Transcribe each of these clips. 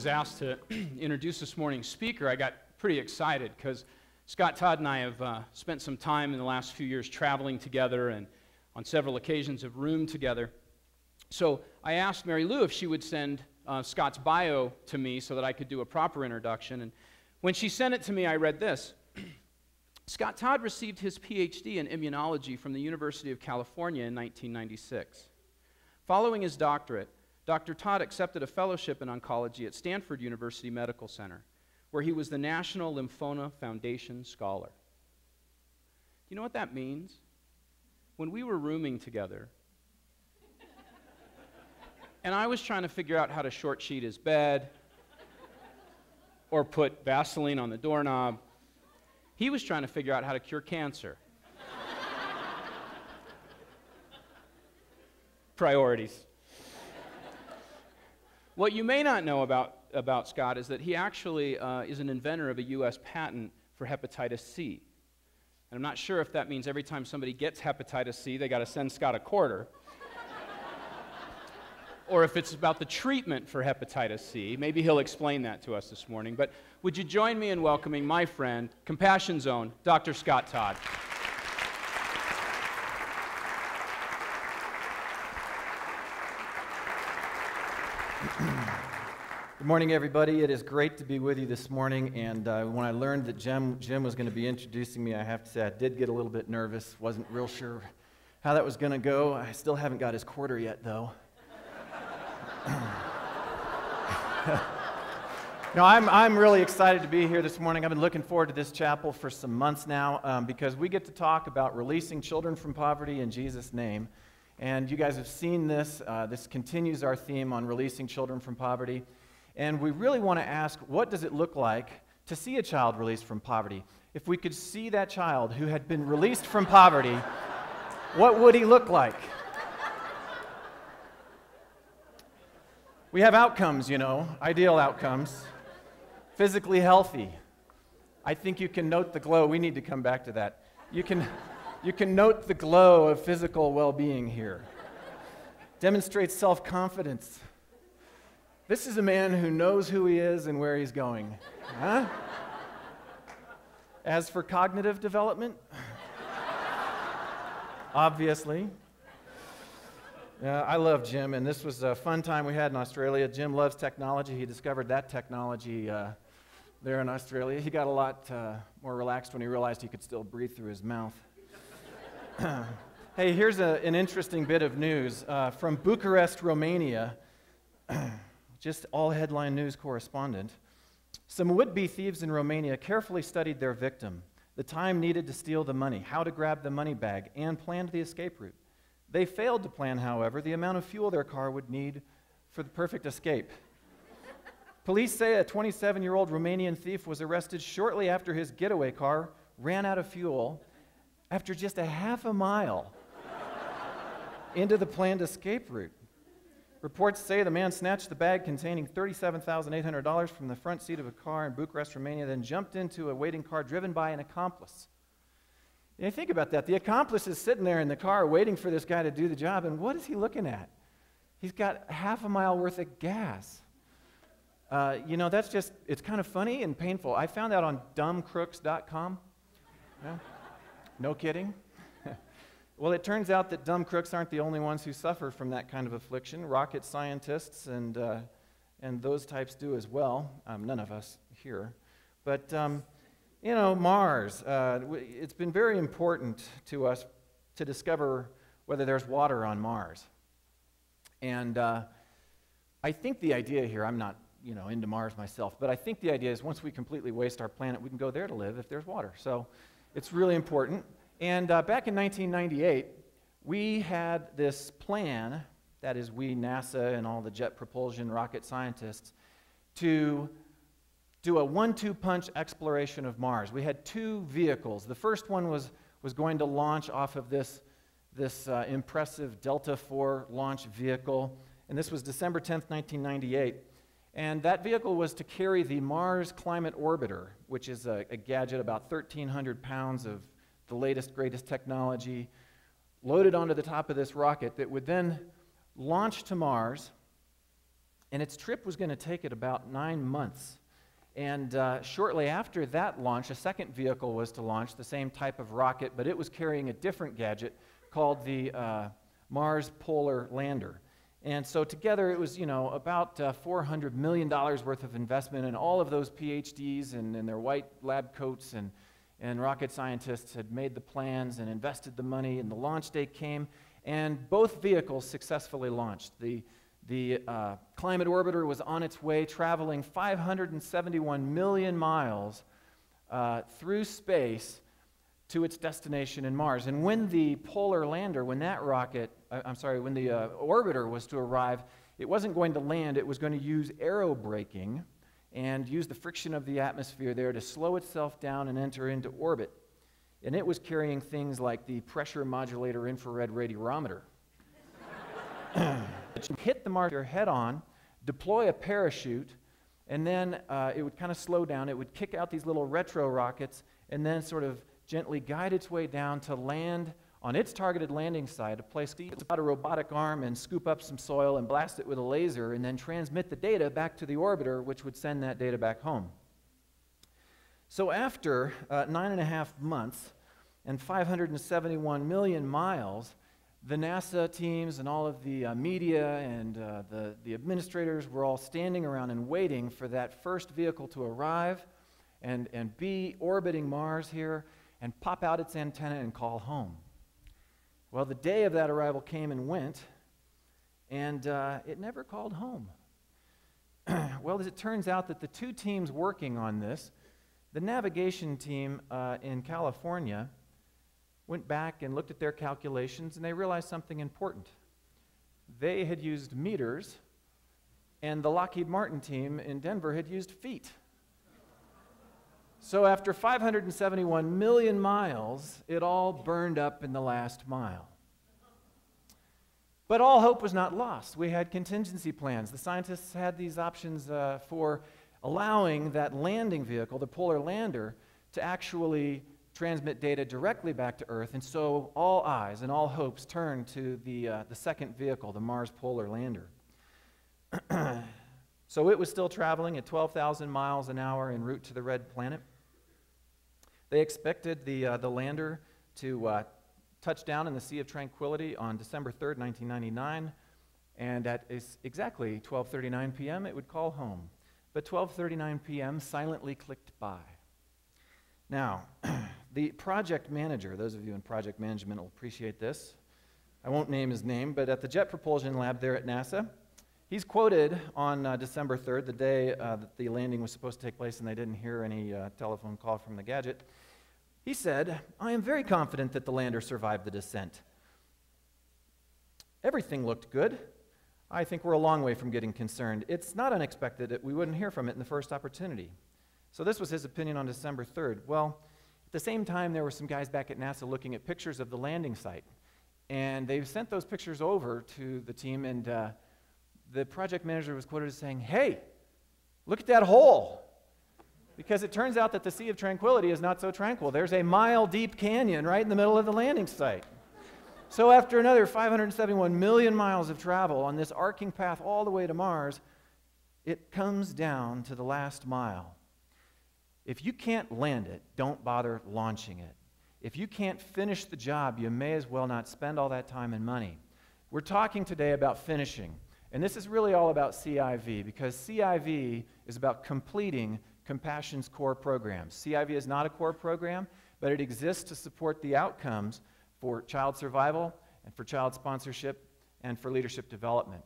was asked to introduce this morning's speaker, I got pretty excited because Scott Todd and I have uh, spent some time in the last few years traveling together and on several occasions have roomed together. So I asked Mary Lou if she would send uh, Scott's bio to me so that I could do a proper introduction. And when she sent it to me, I read this Scott Todd received his PhD in immunology from the University of California in 1996. Following his doctorate, Dr. Todd accepted a fellowship in oncology at Stanford University Medical Center, where he was the National Lymphoma Foundation Scholar. Do you know what that means? When we were rooming together, and I was trying to figure out how to short sheet his bed or put Vaseline on the doorknob, he was trying to figure out how to cure cancer. Priorities. What you may not know about, about Scott is that he actually uh, is an inventor of a U.S. patent for hepatitis C. And I'm not sure if that means every time somebody gets hepatitis C, they got to send Scott a quarter. or if it's about the treatment for hepatitis C. Maybe he'll explain that to us this morning. But would you join me in welcoming my friend, Compassion's own, Dr. Scott Todd? Good morning, everybody. It is great to be with you this morning. And uh, when I learned that Jim, Jim was going to be introducing me, I have to say I did get a little bit nervous. Wasn't real sure how that was going to go. I still haven't got his quarter yet, though. no, I'm, I'm really excited to be here this morning. I've been looking forward to this chapel for some months now um, because we get to talk about releasing children from poverty in Jesus' name. And you guys have seen this. Uh, this continues our theme on releasing children from poverty. And we really want to ask what does it look like to see a child released from poverty? If we could see that child who had been released from poverty, what would he look like? We have outcomes, you know, ideal outcomes. Physically healthy. I think you can note the glow. We need to come back to that. You can, you can note the glow of physical well being here. Demonstrates self confidence this is a man who knows who he is and where he's going. Huh? As for cognitive development, obviously. Yeah, I love Jim, and this was a fun time we had in Australia. Jim loves technology. He discovered that technology uh, there in Australia. He got a lot uh, more relaxed when he realized he could still breathe through his mouth. hey, here's a, an interesting bit of news uh, from Bucharest, Romania. just all headline news correspondent. Some would be thieves in Romania carefully studied their victim, the time needed to steal the money, how to grab the money bag, and planned the escape route. They failed to plan, however, the amount of fuel their car would need for the perfect escape. Police say a 27 year old Romanian thief was arrested shortly after his getaway car ran out of fuel after just a half a mile into the planned escape route. Reports say the man snatched the bag containing $37,800 from the front seat of a car in Bucharest, Romania, then jumped into a waiting car driven by an accomplice. You think about that. The accomplice is sitting there in the car waiting for this guy to do the job, and what is he looking at? He's got half a mile worth of gas. Uh, you know, that's just, it's kind of funny and painful. I found that on dumbcrooks.com. Yeah? No kidding. Well, it turns out that dumb crooks aren't the only ones who suffer from that kind of affliction. Rocket scientists and, uh, and those types do as well. Um, none of us here. But, um, you know, Mars, uh, it's been very important to us to discover whether there's water on Mars. And uh, I think the idea here, I'm not you know, into Mars myself, but I think the idea is once we completely waste our planet, we can go there to live if there's water. So it's really important. And uh, back in 1998, we had this plan, that is, we, NASA, and all the jet propulsion rocket scientists, to do a one two punch exploration of Mars. We had two vehicles. The first one was, was going to launch off of this, this uh, impressive Delta IV launch vehicle, and this was December 10th, 1998. And that vehicle was to carry the Mars Climate Orbiter, which is a, a gadget about 1,300 pounds of the latest, greatest technology, loaded onto the top of this rocket that would then launch to Mars And its trip was going to take it about nine months. And uh, shortly after that launch, a second vehicle was to launch, the same type of rocket, but it was carrying a different gadget called the uh, Mars Polar Lander. And so together it was, you know, about uh, $400 million worth of investment, and all of those PhDs and, and their white lab coats and, and rocket scientists had made the plans and invested the money, and the launch date came, and both vehicles successfully launched. The, the uh, Climate Orbiter was on its way, traveling 571 million miles uh, through space to its destination in Mars. And when the Polar Lander, when that rocket, uh, I'm sorry, when the uh, orbiter was to arrive, it wasn't going to land, it was going to use aerobraking and use the friction of the atmosphere there to slow itself down and enter into orbit. And it was carrying things like the pressure modulator infrared radiometer. hit the Mars head on, deploy a parachute, and then uh, it would kind of slow down. It would kick out these little retro rockets and then sort of gently guide its way down to land on its targeted landing site, a place about a robotic arm and scoop up some soil and blast it with a laser and then transmit the data back to the orbiter, which would send that data back home. So after uh, nine and a half months and 571 million miles, the NASA teams and all of the uh, media and uh, the, the administrators were all standing around and waiting for that first vehicle to arrive and, and be orbiting Mars here and pop out its antenna and call home. Well, the day of that arrival came and went, and uh, it never called home. well, as it turns out that the two teams working on this, the navigation team uh, in California went back and looked at their calculations, and they realized something important. They had used meters, and the Lockheed Martin team in Denver had used feet. So after 571 million miles, it all burned up in the last mile. But all hope was not lost. We had contingency plans. The scientists had these options uh, for allowing that landing vehicle, the polar lander, to actually transmit data directly back to Earth. And so all eyes and all hopes turned to the, uh, the second vehicle, the Mars Polar Lander. so it was still traveling at 12,000 miles an hour en route to the red planet. They expected the, uh, the lander to uh, touch down in the Sea of Tranquility on December 3rd, 1999, and at exactly 12:39 p.m. it would call home. But 12:39 p.m. silently clicked by. Now, the project manager, those of you in project management will appreciate this. I won't name his name, but at the Jet Propulsion Lab there at NASA, he's quoted on uh, December 3rd, the day uh, that the landing was supposed to take place, and they didn't hear any uh, telephone call from the gadget. He said, I am very confident that the lander survived the descent. Everything looked good. I think we're a long way from getting concerned. It's not unexpected that we wouldn't hear from it in the first opportunity. So, this was his opinion on December 3rd. Well, at the same time, there were some guys back at NASA looking at pictures of the landing site. And they sent those pictures over to the team, and uh, the project manager was quoted as saying, Hey, look at that hole because it turns out that the Sea of Tranquility is not so tranquil. There's a mile deep canyon right in the middle of the landing site. So, after another 571 million miles of travel on this arcing path all the way to Mars, it comes down to the last mile. If you can't land it, don't bother launching it. If you can't finish the job, you may as well not spend all that time and money. We're talking today about finishing. And this is really all about CIV because CIV is about completing Compassion's core programs. CIV is not a core program, but it exists to support the outcomes for child survival and for child sponsorship and for leadership development.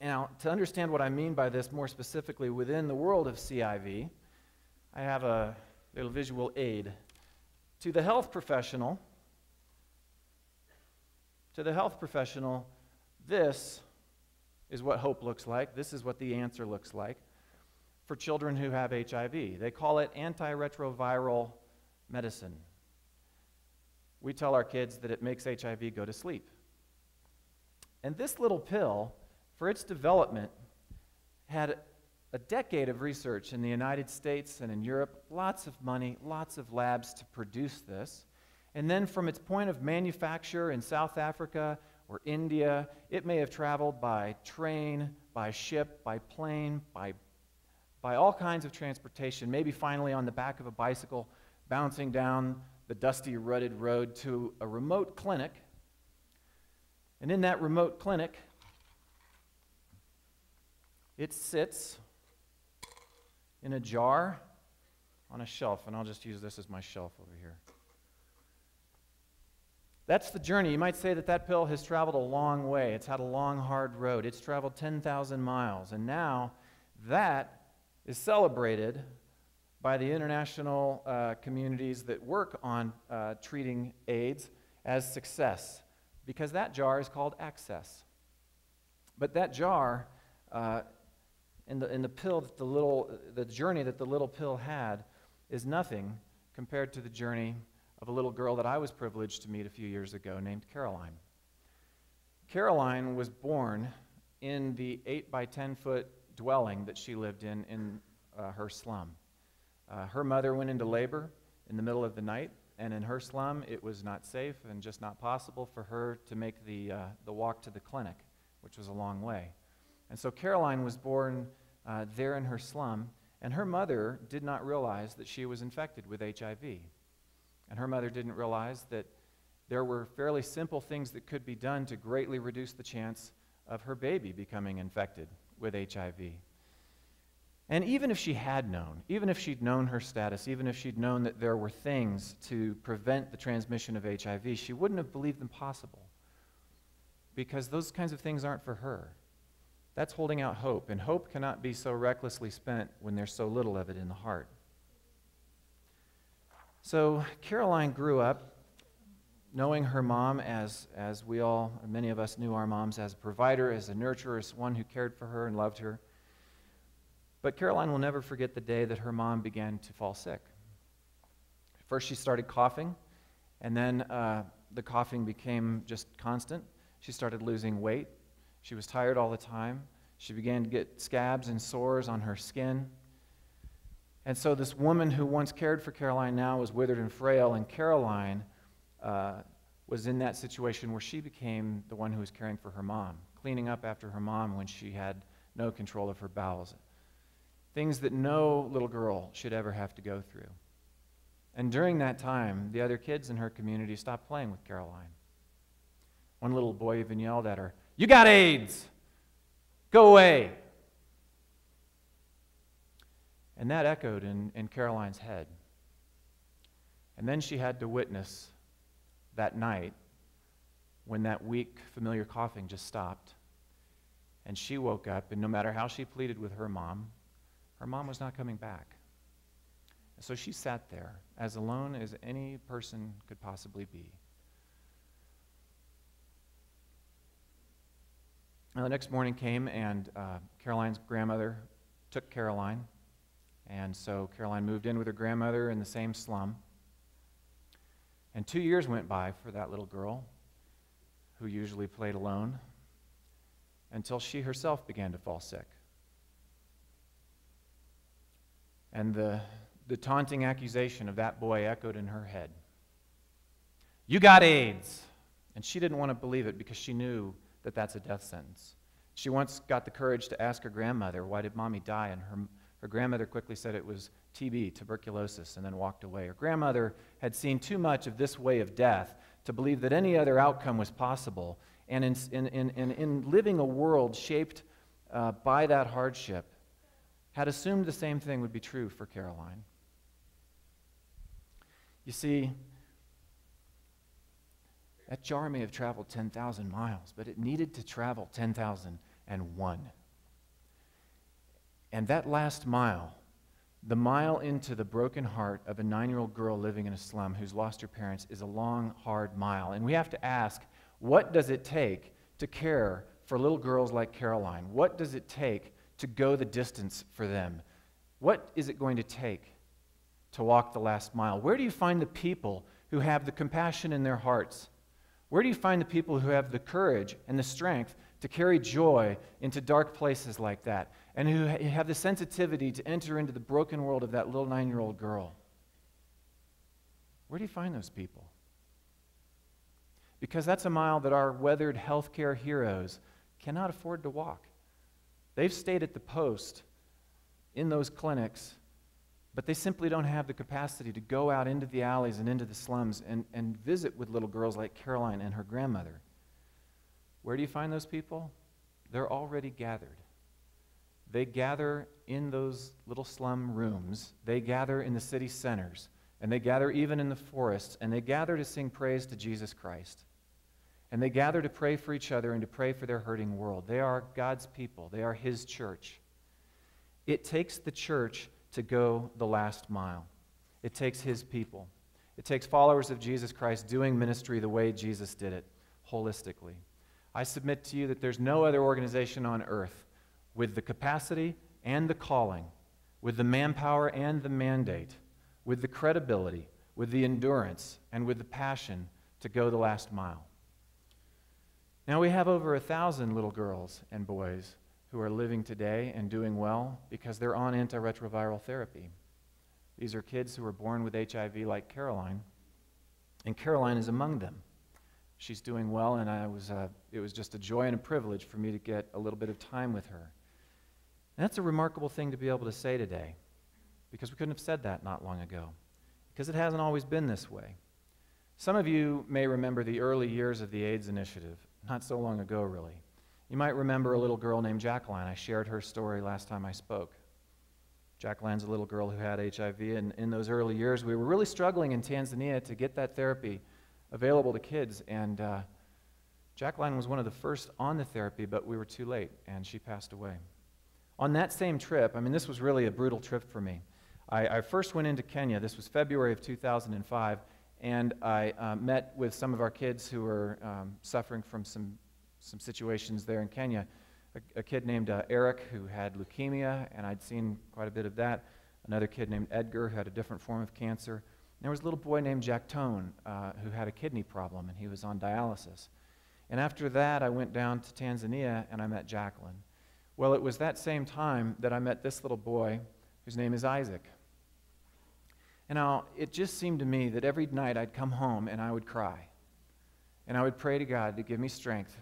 Now, to understand what I mean by this more specifically within the world of CIV, I have a little visual aid. To the health professional, to the health professional, this is what hope looks like. This is what the answer looks like for children who have HIV. They call it antiretroviral medicine. We tell our kids that it makes HIV go to sleep. And this little pill, for its development, had a decade of research in the United States and in Europe, lots of money, lots of labs to produce this. And then from its point of manufacture in South Africa or India, it may have traveled by train, by ship, by plane, by, by all kinds of transportation, maybe finally on the back of a bicycle, bouncing down the dusty, rutted road to a remote clinic. And in that remote clinic, it sits in a jar on a shelf, and I'll just use this as my shelf over here. That's the journey. You might say that that pill has traveled a long way. It's had a long, hard road. It's traveled 10,000 miles. And now that is celebrated by the international uh, communities that work on uh, treating AIDS as success because that jar is called access. But that jar, uh, in, the, in the pill that the little, the journey that the little pill had, is nothing compared to the journey of a little girl that I was privileged to meet a few years ago named Caroline. Caroline was born in the 8 by 10 foot dwelling that she lived in in uh, her slum. Uh, her mother went into labor in the middle of the night, and in her slum, it was not safe and just not possible for her to make the, uh, the walk to the clinic, which was a long way. And so Caroline was born uh, there in her slum, and her mother did not realize that she was infected with HIV. And her mother didn't realize that there were fairly simple things that could be done to greatly reduce the chance of her baby becoming infected with HIV. And even if she had known, even if she'd known her status, even if she'd known that there were things to prevent the transmission of HIV, she wouldn't have believed them possible. Because those kinds of things aren't for her. That's holding out hope, and hope cannot be so recklessly spent when there's so little of it in the heart. So Caroline grew up knowing her mom as, as we all, many of us knew our moms as a provider, as a nurturer, as one who cared for her and loved her. But Caroline will never forget the day that her mom began to fall sick. First, she started coughing, and then uh, the coughing became just constant. She started losing weight. She was tired all the time. She began to get scabs and sores on her skin. And so, this woman who once cared for Caroline now was withered and frail, and Caroline uh, was in that situation where she became the one who was caring for her mom, cleaning up after her mom when she had no control of her bowels. Things that no little girl should ever have to go through. And during that time, the other kids in her community stopped playing with Caroline. One little boy even yelled at her, You got AIDS! Go away! And that echoed in, in Caroline's head. And then she had to witness that night when that weak, familiar coughing just stopped. And she woke up, and no matter how she pleaded with her mom, her mom was not coming back. And so she sat there, as alone as any person could possibly be. Now, the next morning came, and uh, Caroline's grandmother took Caroline and so Caroline moved in with her grandmother in the same slum. And two years went by for that little girl, who usually played alone, until she herself began to fall sick. And the, the taunting accusation of that boy echoed in her head You got AIDS! And she didn't want to believe it because she knew that that's a death sentence. She once got the courage to ask her grandmother, Why did mommy die? And her her grandmother quickly said it was TB, tuberculosis, and then walked away. Her grandmother had seen too much of this way of death to believe that any other outcome was possible. And in, in, in, in living a world shaped uh, by that hardship, had assumed the same thing would be true for Caroline. You see, that jar may have traveled 10,000 miles, but it needed to travel 10,001. And that last mile, the mile into the broken heart of a nine year old girl living in a slum who's lost her parents, is a long, hard mile. And we have to ask what does it take to care for little girls like Caroline? What does it take to go the distance for them? What is it going to take to walk the last mile? Where do you find the people who have the compassion in their hearts? Where do you find the people who have the courage and the strength to carry joy into dark places like that? And who have the sensitivity to enter into the broken world of that little nine year old girl. Where do you find those people? Because that's a mile that our weathered healthcare heroes cannot afford to walk. They've stayed at the post in those clinics, but they simply don't have the capacity to go out into the alleys and into the slums and, and visit with little girls like Caroline and her grandmother. Where do you find those people? They're already gathered. They gather in those little slum rooms, they gather in the city centers, and they gather even in the forests, and they gather to sing praise to Jesus Christ. And they gather to pray for each other and to pray for their hurting world. They are God's people, they are His church. It takes the church to go the last mile, it takes His people. It takes followers of Jesus Christ doing ministry the way Jesus did it, holistically. I submit to you that there's no other organization on earth with the capacity and the calling, with the manpower and the mandate, with the credibility, with the endurance, and with the passion to go the last mile. Now, we have over a thousand little girls and boys who are living today and doing well because they're on antiretroviral therapy. These are kids who were born with HIV, like Caroline, and Caroline is among them. She's doing well, and I was, uh, it was just a joy and a privilege for me to get a little bit of time with her. And that's a remarkable thing to be able to say today because we couldn't have said that not long ago because it hasn't always been this way. Some of you may remember the early years of the AIDS initiative, not so long ago, really. You might remember a little girl named Jacqueline. I shared her story last time I spoke. Jacqueline's a little girl who had HIV, and in those early years, we were really struggling in Tanzania to get that therapy available to kids. And uh, Jacqueline was one of the first on the therapy, but we were too late, and she passed away. On that same trip, I mean, this was really a brutal trip for me. I, I first went into Kenya. This was February of 2005, and I uh, met with some of our kids who were um, suffering from some, some situations there in Kenya. A, a kid named uh, Eric who had leukemia, and I'd seen quite a bit of that. Another kid named Edgar who had a different form of cancer. And there was a little boy named Jack Tone uh, who had a kidney problem, and he was on dialysis. And after that, I went down to Tanzania and I met Jacqueline. Well, it was that same time that I met this little boy whose name is Isaac. And now, it just seemed to me that every night I'd come home and I would cry. And I would pray to God to give me strength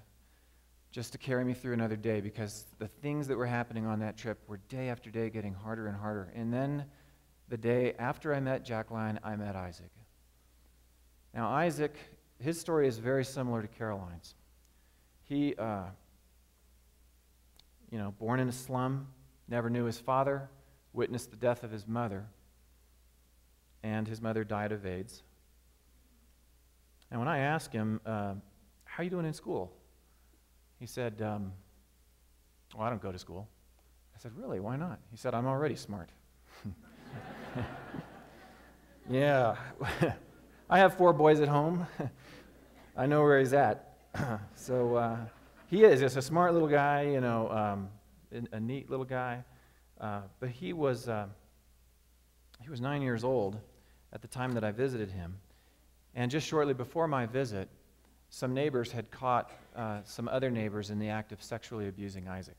just to carry me through another day because the things that were happening on that trip were day after day getting harder and harder. And then the day after I met Jacqueline, I met Isaac. Now, Isaac, his story is very similar to Caroline's. He, uh, you know, born in a slum, never knew his father, witnessed the death of his mother, and his mother died of AIDS. And when I asked him, uh, How are you doing in school? He said, um, Well, I don't go to school. I said, Really? Why not? He said, I'm already smart. yeah. I have four boys at home. I know where he's at. so, uh, he is just a smart little guy, you know, um, a neat little guy. Uh, but he was, uh, he was nine years old at the time that I visited him. And just shortly before my visit, some neighbors had caught uh, some other neighbors in the act of sexually abusing Isaac.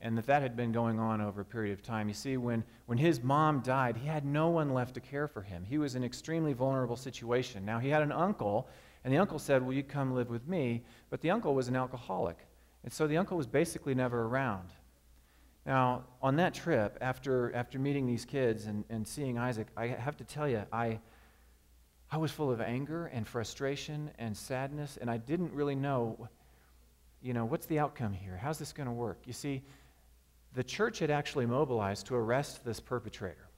And that that had been going on over a period of time. You see, when, when his mom died, he had no one left to care for him. He was in an extremely vulnerable situation. Now, he had an uncle and the uncle said, Will you come live with me? But the uncle was an alcoholic. And so the uncle was basically never around. Now, on that trip, after, after meeting these kids and, and seeing Isaac, I have to tell you, I, I was full of anger and frustration and sadness, and I didn't really know, you know, what's the outcome here? How's this going to work? You see, the church had actually mobilized to arrest this perpetrator.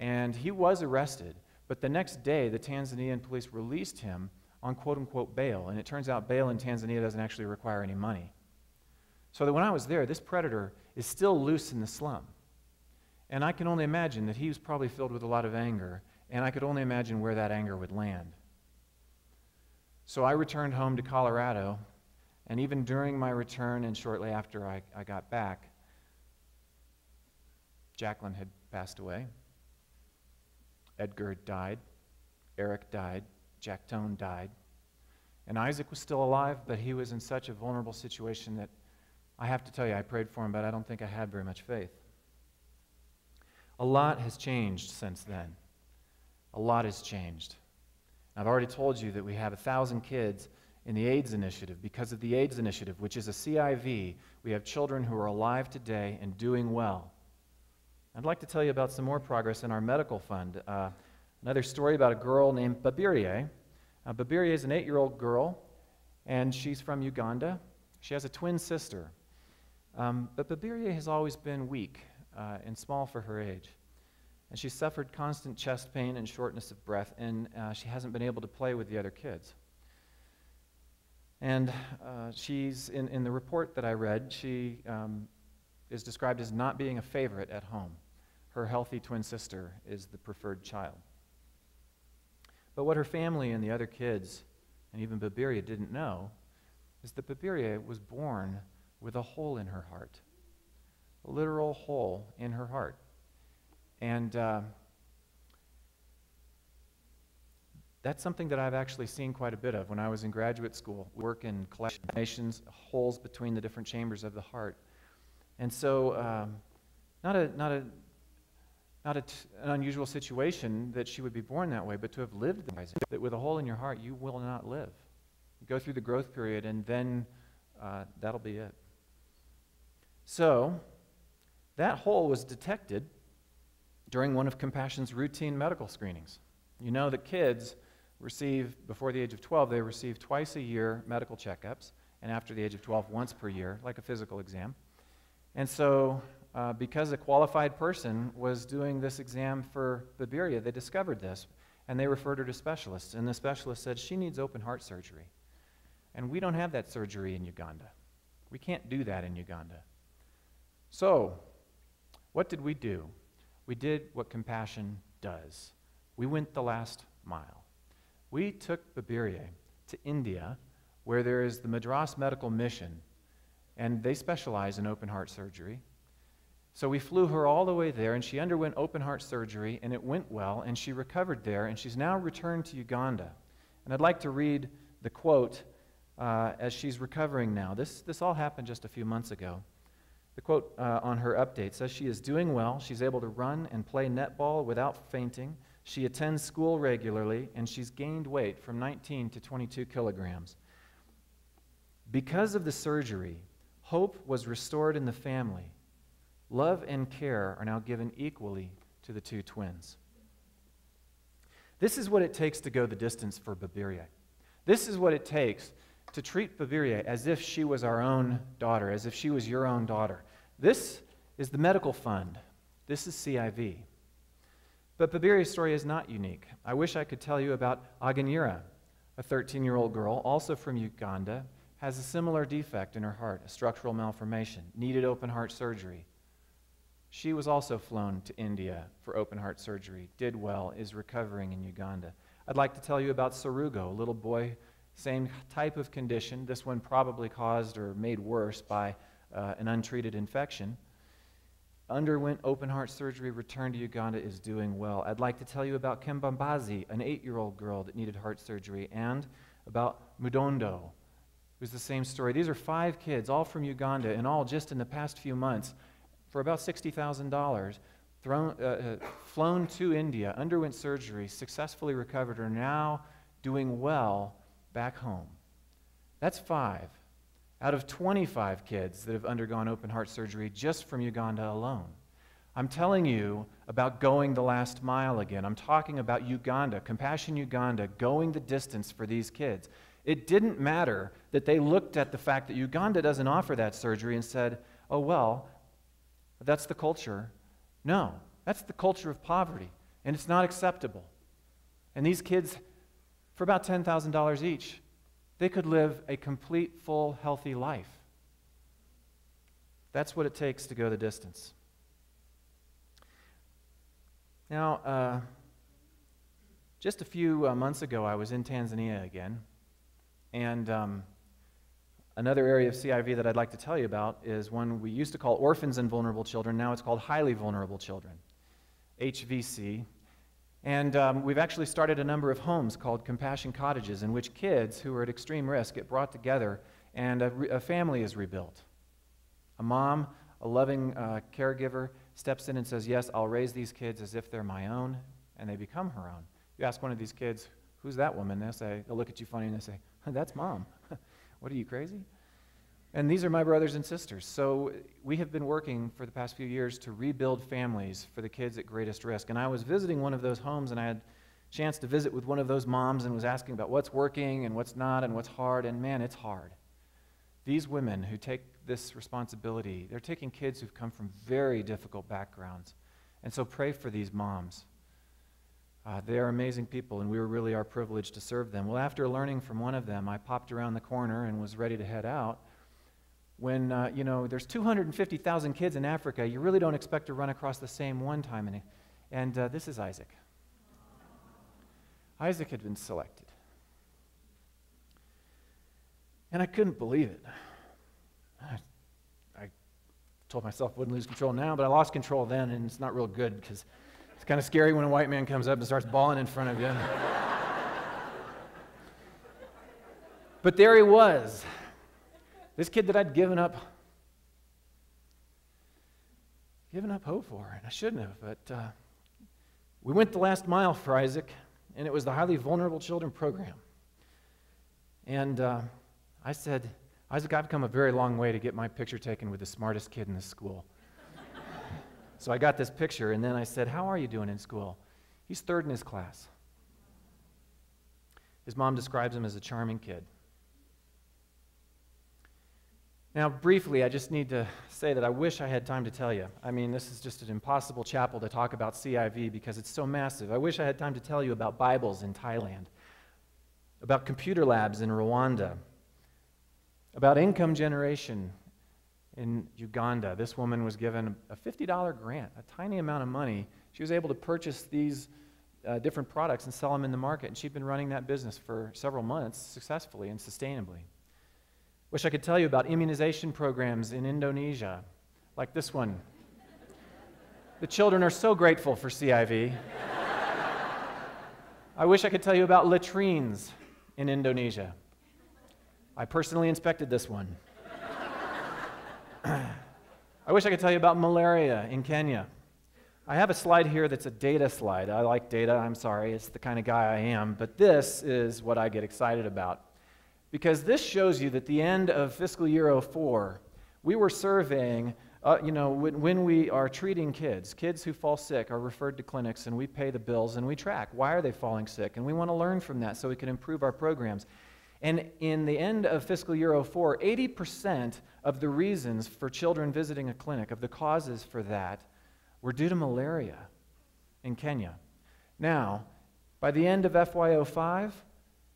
And he was arrested, but the next day, the Tanzanian police released him on quote unquote bail. And it turns out bail in Tanzania doesn't actually require any money. So that when I was there, this predator is still loose in the slum. And I can only imagine that he was probably filled with a lot of anger, and I could only imagine where that anger would land. So I returned home to Colorado, and even during my return and shortly after I, I got back, Jacqueline had passed away. Edgar died, Eric died, Jack Tone died. And Isaac was still alive, but he was in such a vulnerable situation that I have to tell you, I prayed for him, but I don't think I had very much faith. A lot has changed since then. A lot has changed. I've already told you that we have a thousand kids in the AIDS Initiative. Because of the AIDS Initiative, which is a CIV, we have children who are alive today and doing well. I'd like to tell you about some more progress in our medical fund. Uh, another story about a girl named Babirye. Uh, Babirye is an eight year old girl, and she's from Uganda. She has a twin sister. Um, but Babirye has always been weak uh, and small for her age. And she suffered constant chest pain and shortness of breath, and uh, she hasn't been able to play with the other kids. And uh, she's, in, in the report that I read, she um, is described as not being a favorite at home. Her healthy twin sister is the preferred child. But what her family and the other kids, and even Babirye, didn't know is that Babirye was born with a hole in her heart, a literal hole in her heart. And uh, that's something that I've actually seen quite a bit of when I was in graduate school. Work in collections, holes between the different chambers of the heart. And so, um, not, a, not, a, not an unusual situation that she would be born that way, but to have lived that with a hole in your heart, you will not live. You go through the growth period, and then uh, that'll be it. So, that hole was detected during one of Compassion's routine medical screenings. You know that kids receive, before the age of 12, they receive twice a year medical checkups, and after the age of 12, once per year, like a physical exam. And so, uh, because a qualified person was doing this exam for Babirye, they discovered this, and they referred her to specialists. And the specialist said, She needs open heart surgery. And we don't have that surgery in Uganda. We can't do that in Uganda. So, what did we do? We did what compassion does. We went the last mile. We took Babirye to India, where there is the Madras Medical Mission, and they specialize in open heart surgery. So we flew her all the way there, and she underwent open heart surgery, and it went well, and she recovered there, and she's now returned to Uganda. And I'd like to read the quote uh, as she's recovering now. This, this all happened just a few months ago. The quote uh, on her update says she is doing well. She's able to run and play netball without fainting. She attends school regularly, and she's gained weight from 19 to 22 kilograms. Because of the surgery, hope was restored in the family. Love and care are now given equally to the two twins. This is what it takes to go the distance for Babirye. This is what it takes to treat Babirye as if she was our own daughter, as if she was your own daughter. This is the medical fund. This is CIV. But Babirye's story is not unique. I wish I could tell you about Aganyira, a 13 year old girl, also from Uganda, has a similar defect in her heart, a structural malformation, needed open heart surgery. She was also flown to India for open heart surgery, did well, is recovering in Uganda. I'd like to tell you about Sarugo, a little boy same type of condition, this one probably caused or made worse by uh, an untreated infection. Underwent open heart surgery, returned to Uganda, is doing well. I'd like to tell you about Kembabazi, an eight year old girl that needed heart surgery, and about Mudondo, who's the same story. These are five kids, all from Uganda, and all just in the past few months, for about $60,000, thrown, uh, uh, flown to India, underwent surgery, successfully recovered, are now doing well back home. That's five out of 25 kids that have undergone open heart surgery just from Uganda alone. I'm telling you about going the last mile again. I'm talking about Uganda, Compassion Uganda, going the distance for these kids. It didn't matter that they looked at the fact that Uganda doesn't offer that surgery and said, oh, well, that's the culture. No, that's the culture of poverty, and it's not acceptable. And these kids for about $10,000 each, they could live a complete, full, healthy life. That's what it takes to go the distance. Now, uh, just a few uh, months ago, I was in Tanzania again. And um, another area of CIV that I'd like to tell you about is one we used to call orphans and vulnerable children. Now it's called highly vulnerable children, HVC. And um, we've actually started a number of homes called Compassion Cottages in which kids who are at extreme risk get brought together and a, re- a family is rebuilt. A mom, a loving uh, caregiver, steps in and says, Yes, I'll raise these kids as if they're my own, and they become her own. You ask one of these kids, Who's that woman? They'll say, They'll look at you funny and they'll say, That's mom. what are you, crazy? And these are my brothers and sisters. So we have been working for the past few years to rebuild families for the kids at greatest risk. And I was visiting one of those homes and I had a chance to visit with one of those moms and was asking about what's working and what's not and what's hard. And man, it's hard. These women who take this responsibility, they're taking kids who've come from very difficult backgrounds. And so pray for these moms. Uh, they are amazing people, and we were really our privilege to serve them. Well, after learning from one of them, I popped around the corner and was ready to head out when, uh, you know, there's 250,000 kids in Africa, you really don't expect to run across the same one time. And, and uh, this is Isaac. Isaac had been selected. And I couldn't believe it. I, I told myself I wouldn't lose control now, but I lost control then, and it's not real good because it's kind of scary when a white man comes up and starts bawling in front of you. but there he was this kid that I'd given up, given up hope for, and I shouldn't have, but uh, we went the last mile for Isaac, and it was the Highly Vulnerable Children Program. And uh, I said, Isaac, I've come a very long way to get my picture taken with the smartest kid in the school. So I got this picture, and then I said, How are you doing in school? He's third in his class. His mom describes him as a charming kid. Now, briefly, I just need to say that I wish I had time to tell you. I mean, this is just an impossible chapel to talk about CIV because it's so massive. I wish I had time to tell you about Bibles in Thailand, about computer labs in Rwanda, about income generation in Uganda. This woman was given a $50 grant, a tiny amount of money. She was able to purchase these uh, different products and sell them in the market, and she'd been running that business for several months successfully and sustainably. Wish I could tell you about immunization programs in Indonesia, like this one. The children are so grateful for CIV. I wish I could tell you about latrines in Indonesia. I personally inspected this one. I wish I could tell you about malaria in Kenya. I have a slide here that's a data slide. I like data, I'm sorry, it's the kind of guy I am, but this is what I get excited about because this shows you that the end of fiscal year 04, we were surveying, uh, you know, when, when, we are treating kids, kids who fall sick are referred to clinics and we pay the bills and we track why are they falling sick and we want to learn from that so we can improve our programs. And in the end of fiscal year 04, 80% of the reasons for children visiting a clinic, of the causes for that, were due to malaria in Kenya. Now, by the end of FY05,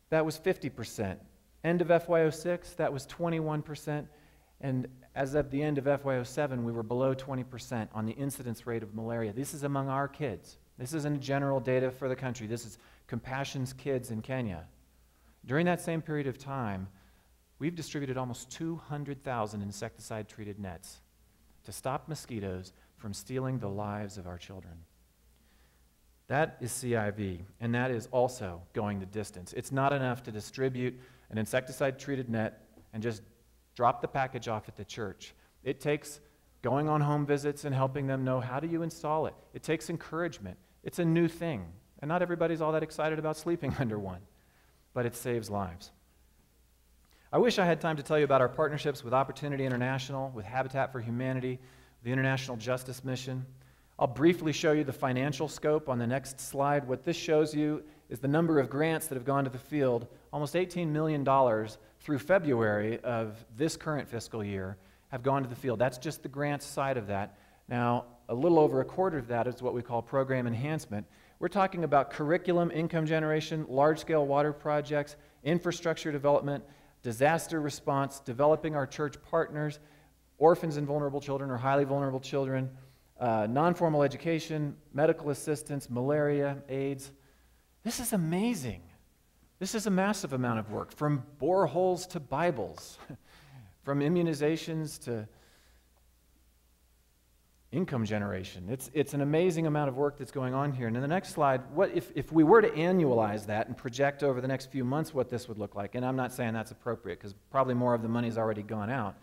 that was 50%. End of FY06, that was 21%. And as of the end of FY07, we were below 20% on the incidence rate of malaria. This is among our kids. This isn't general data for the country. This is Compassion's kids in Kenya. During that same period of time, we've distributed almost 200,000 insecticide treated nets to stop mosquitoes from stealing the lives of our children. That is CIV, and that is also going the distance. It's not enough to distribute an insecticide treated net and just drop the package off at the church. It takes going on home visits and helping them know how do you install it. It takes encouragement. It's a new thing. And not everybody's all that excited about sleeping under one, but it saves lives. I wish I had time to tell you about our partnerships with Opportunity International, with Habitat for Humanity, the International Justice Mission. I'll briefly show you the financial scope on the next slide. What this shows you is the number of grants that have gone to the field almost $18 million through February of this current fiscal year have gone to the field. That's just the grants side of that. Now, a little over a quarter of that is what we call program enhancement. We're talking about curriculum, income generation, large scale water projects, infrastructure development, disaster response, developing our church partners, orphans and vulnerable children or highly vulnerable children, uh, non formal education, medical assistance, malaria, AIDS. This is amazing. This is a massive amount of work, from boreholes to Bibles, from immunizations to income generation. It's, it's an amazing amount of work that's going on here. And in the next slide, what if, if we were to annualize that and project over the next few months what this would look like, and I'm not saying that's appropriate because probably more of the money's already gone out.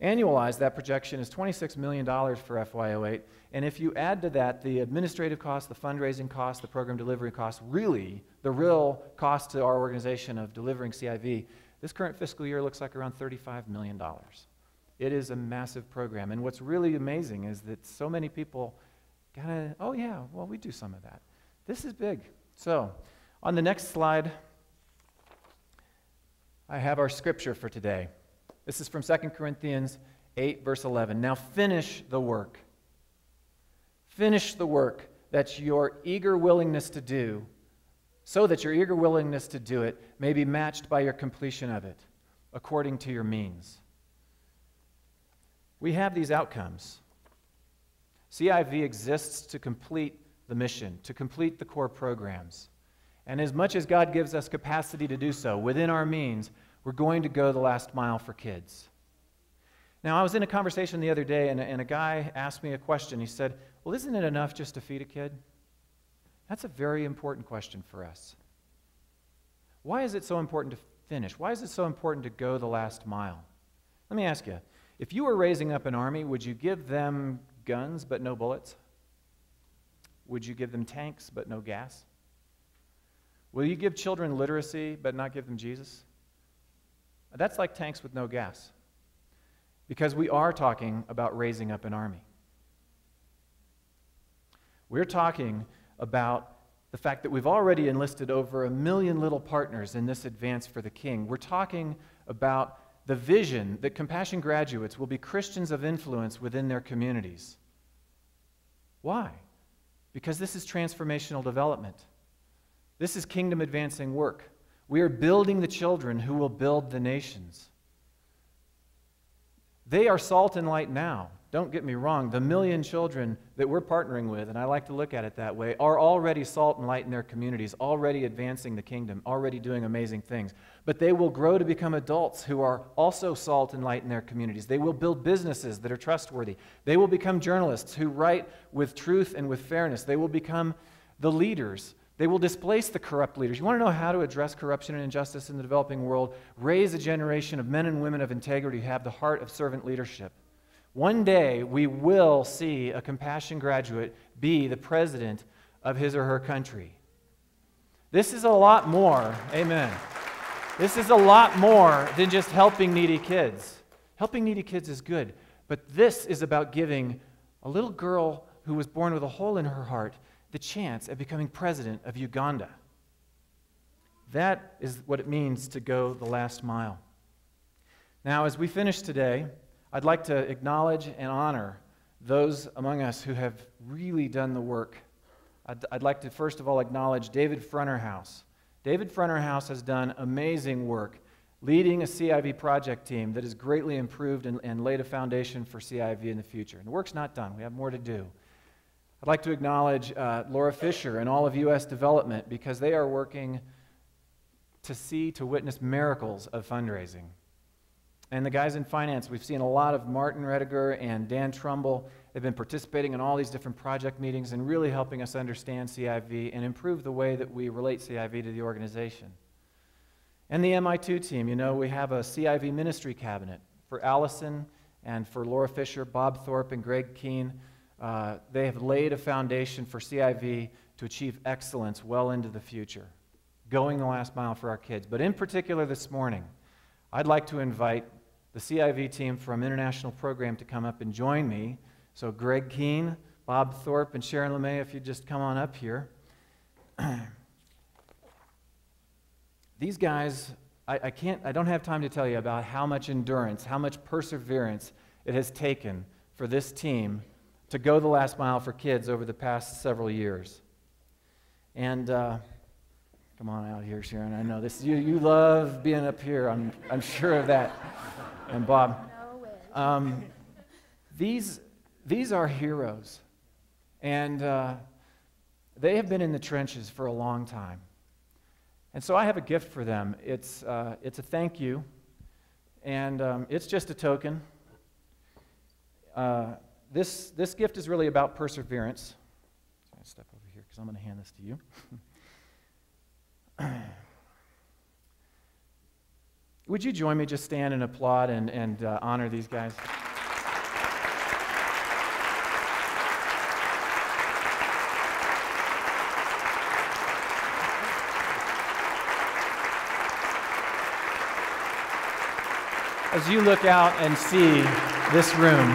Annualized, that projection is $26 million for FY08. And if you add to that the administrative costs, the fundraising costs, the program delivery costs, really, the real cost to our organization of delivering CIV, This current fiscal year looks like around $35 million. It is a massive program. And what's really amazing is that so many people kind of, oh, yeah, well, we do some of that. This is big. So, on the next slide, I have our scripture for today. This is from 2 Corinthians 8, verse 11. Now finish the work. Finish the work that your eager willingness to do, so that your eager willingness to do it may be matched by your completion of it, according to your means. We have these outcomes. CIV exists to complete the mission, to complete the core programs. And as much as God gives us capacity to do so within our means, we're going to go the last mile for kids. Now, I was in a conversation the other day, and a, and a guy asked me a question. He said, Well, isn't it enough just to feed a kid? That's a very important question for us. Why is it so important to finish? Why is it so important to go the last mile? Let me ask you if you were raising up an army, would you give them guns but no bullets? Would you give them tanks but no gas? Will you give children literacy but not give them Jesus? That's like tanks with no gas. Because we are talking about raising up an army. We're talking about the fact that we've already enlisted over a million little partners in this advance for the king. We're talking about the vision that Compassion graduates will be Christians of influence within their communities. Why? Because this is transformational development. This is kingdom advancing work. We are building the children who will build the nations. They are salt and light now. Don't get me wrong. The million children that we're partnering with, and I like to look at it that way, are already salt and light in their communities, already advancing the kingdom, already doing amazing things. But they will grow to become adults who are also salt and light in their communities. They will build businesses that are trustworthy. They will become journalists who write with truth and with fairness. They will become the leaders they will displace the corrupt leaders. You want to know how to address corruption and injustice in the developing world? Raise a generation of men and women of integrity who have the heart of servant leadership. One day, we will see a compassion graduate be the president of his or her country. This is a lot more, amen. This is a lot more than just helping needy kids. Helping needy kids is good, but this is about giving a little girl who was born with a hole in her heart the chance of becoming president of Uganda. That is what it means to go the last mile. Now, as we finish today, I'd like to acknowledge and honor those among us who have really done the work. I'd, I'd like to first of all acknowledge David Fronterhouse. David Fronterhouse has done amazing work leading a CIV project team that has greatly improved and, and laid a foundation for CIV in the future. And the work's not done, we have more to do. I'd like to acknowledge uh, Laura Fisher and all of U.S. development because they are working to see, to witness miracles of fundraising. And the guys in finance, we've seen a lot of Martin Rediger and Dan Trumbull. They've been participating in all these different project meetings and really helping us understand CIV and improve the way that we relate CIV to the organization. And the MI2 team, you know, we have a CIV ministry cabinet for Allison and for Laura Fisher, Bob Thorpe, and Greg Keene. Uh, they have laid a foundation for CIV to achieve excellence well into the future, going the last mile for our kids. But in particular, this morning, I'd like to invite the CIV team from International Program to come up and join me. So, Greg Keene, Bob Thorpe, and Sharon LeMay, if you'd just come on up here. These guys, I, I, can't, I don't have time to tell you about how much endurance, how much perseverance it has taken for this team to go the last mile for kids over the past several years. And uh, come on out here, Sharon. I know this. You, you love being up here. I'm, I'm sure of that. And Bob. Um, these, these are heroes. And uh, they have been in the trenches for a long time. And so I have a gift for them. It's, uh, it's a thank you, and um, it's just a token. Uh, this, this gift is really about perseverance. So I step over here because I'm going to hand this to you. Would you join me? Just stand and applaud and, and uh, honor these guys. as you look out and see this room,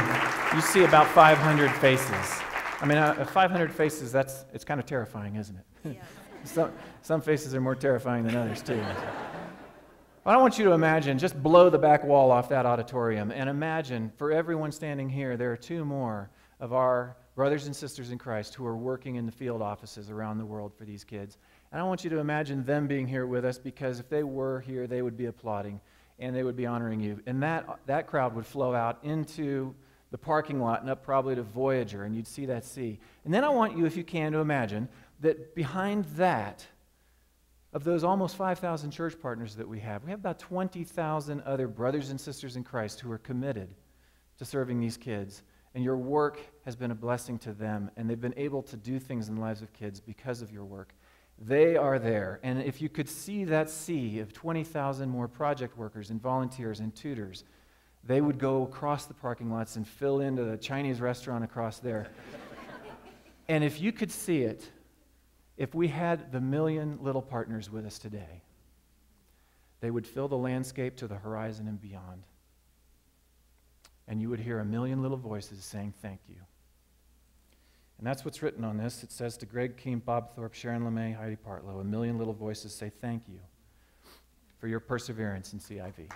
you see about 500 faces. I mean, uh, 500 faces, that's, it's kind of terrifying, isn't it? Yeah. some, some faces are more terrifying than others, too. I want you to imagine, just blow the back wall off that auditorium and imagine for everyone standing here, there are two more of our brothers and sisters in Christ who are working in the field offices around the world for these kids. And I want you to imagine them being here with us because if they were here, they would be applauding and they would be honoring you. And that, that crowd would flow out into the parking lot and up probably to Voyager, and you'd see that sea. And then I want you, if you can, to imagine that behind that, of those almost 5,000 church partners that we have, we have about 20,000 other brothers and sisters in Christ who are committed to serving these kids. And your work has been a blessing to them, and they've been able to do things in the lives of kids because of your work. They are there. And if you could see that sea of 20,000 more project workers and volunteers and tutors, they would go across the parking lots and fill into the Chinese restaurant across there. and if you could see it, if we had the million little partners with us today, they would fill the landscape to the horizon and beyond. And you would hear a million little voices saying, Thank you. And that's what's written on this. It says to Greg Keene, Bob Thorpe, Sharon LeMay, Heidi Partlow, a million little voices say thank you for your perseverance in CIV.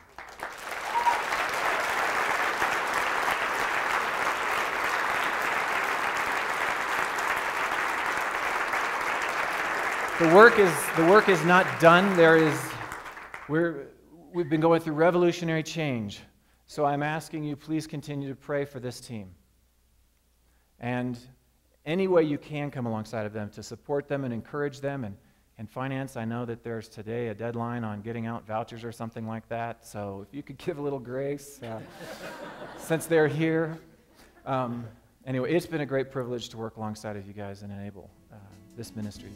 The work is, the work is not done. There is, we're, we've been going through revolutionary change. So I'm asking you, please continue to pray for this team. And any way you can come alongside of them to support them and encourage them. And, and finance, I know that there's today a deadline on getting out vouchers or something like that. So if you could give a little grace uh, since they're here. Um, anyway, it's been a great privilege to work alongside of you guys and enable uh, this ministry.